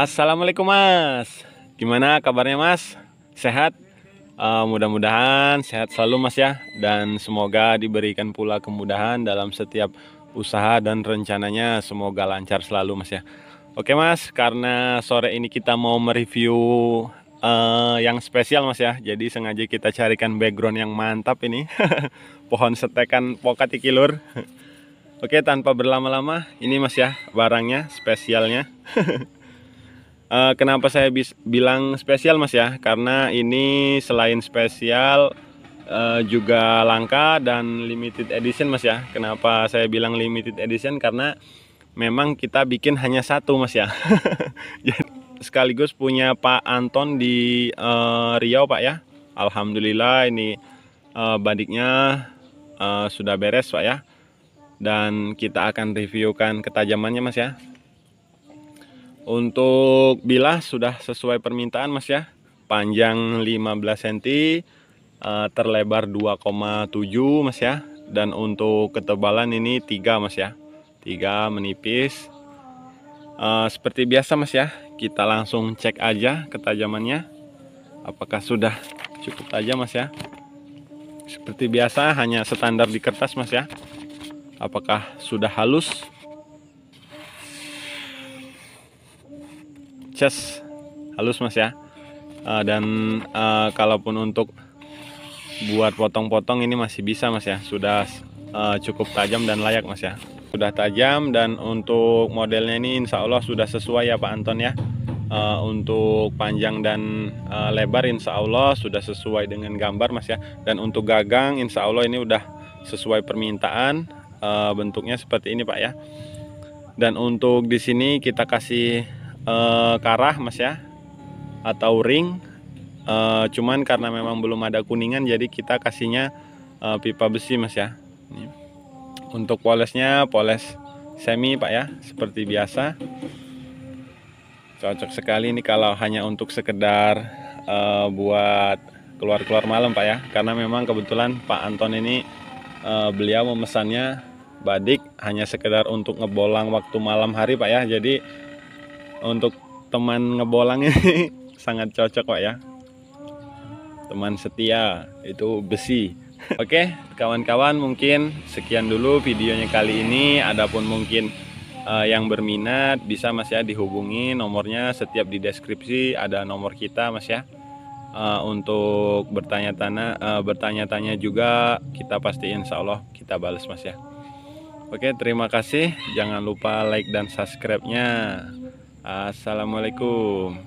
Assalamualaikum Mas. Gimana kabarnya Mas? Sehat? Uh, mudah-mudahan sehat selalu Mas ya dan semoga diberikan pula kemudahan dalam setiap usaha dan rencananya semoga lancar selalu Mas ya. Oke Mas, karena sore ini kita mau mereview uh, yang spesial Mas ya. Jadi sengaja kita carikan background yang mantap ini. Pohon setekan pokati kilur. Oke, tanpa berlama-lama, ini Mas ya barangnya spesialnya. Uh, kenapa saya bis bilang spesial mas ya? Karena ini selain spesial uh, juga langka dan limited edition mas ya. Kenapa saya bilang limited edition? Karena memang kita bikin hanya satu mas ya. Sekaligus punya Pak Anton di uh, Riau pak ya. Alhamdulillah ini uh, badiknya uh, sudah beres pak ya. Dan kita akan reviewkan ketajamannya mas ya. Untuk bilah sudah sesuai permintaan Mas ya. Panjang 15 cm, uh, terlebar 2,7 Mas ya. Dan untuk ketebalan ini 3 Mas ya. 3 menipis. Uh, seperti biasa Mas ya, kita langsung cek aja ketajamannya. Apakah sudah cukup tajam Mas ya? Seperti biasa hanya standar di kertas Mas ya. Apakah sudah halus? Cas halus mas ya. Uh, dan uh, kalaupun untuk buat potong-potong ini masih bisa mas ya. Sudah uh, cukup tajam dan layak mas ya. Sudah tajam dan untuk modelnya ini insya Allah sudah sesuai ya Pak Anton ya. Uh, untuk panjang dan uh, lebar insya Allah sudah sesuai dengan gambar mas ya. Dan untuk gagang insya Allah ini udah sesuai permintaan uh, bentuknya seperti ini Pak ya. Dan untuk di sini kita kasih uh, karah mas ya atau ring. Uh, cuman karena memang belum ada kuningan jadi kita kasihnya uh, pipa besi mas ya. Ini. untuk polesnya poles semi pak ya seperti biasa. Cocok sekali ini kalau hanya untuk sekedar uh, buat keluar-keluar malam pak ya. Karena memang kebetulan Pak Anton ini uh, beliau memesannya badik hanya sekedar untuk ngebolang waktu malam hari pak ya. Jadi untuk teman ngebolang ini sangat cocok pak ya. Teman setia itu besi. Oke kawan-kawan mungkin sekian dulu videonya kali ini. Adapun mungkin uh, yang berminat bisa mas ya dihubungi. Nomornya setiap di deskripsi ada nomor kita mas ya. Uh, untuk bertanya-tanya uh, bertanya-tanya juga kita pasti insya Allah kita balas mas ya. Oke terima kasih. Jangan lupa like dan subscribe nya Assalamualaikum